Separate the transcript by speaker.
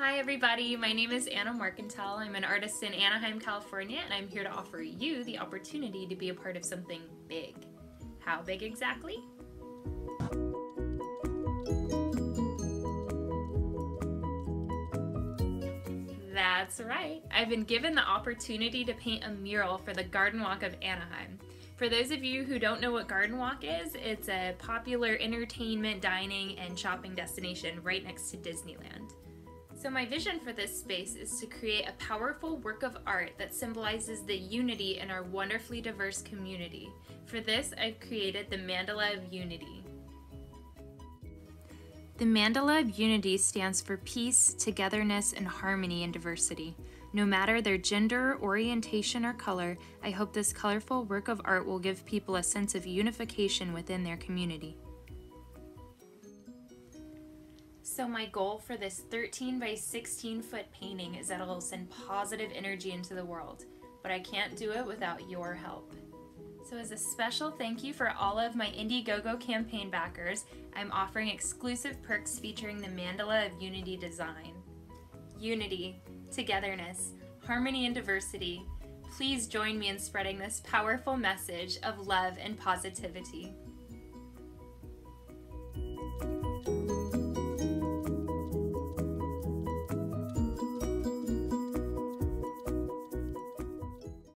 Speaker 1: Hi everybody, my name is Anna Marcantel. I'm an artist in Anaheim, California, and I'm here to offer you the opportunity to be a part of something big. How big exactly? That's right. I've been given the opportunity to paint a mural for the Garden Walk of Anaheim. For those of you who don't know what Garden Walk is, it's a popular entertainment, dining, and shopping destination right next to Disneyland. So, my vision for this space is to create a powerful work of art that symbolizes the unity in our wonderfully diverse community. For this, I've created the Mandala of Unity. The Mandala of Unity stands for peace, togetherness, and harmony in diversity. No matter their gender, orientation, or color, I hope this colorful work of art will give people a sense of unification within their community. So my goal for this 13 by 16 foot painting is that it'll send positive energy into the world, but I can't do it without your help. So as a special thank you for all of my Indiegogo campaign backers, I'm offering exclusive perks featuring the Mandala of Unity design. Unity, togetherness, harmony and diversity. Please join me in spreading this powerful message of love and positivity.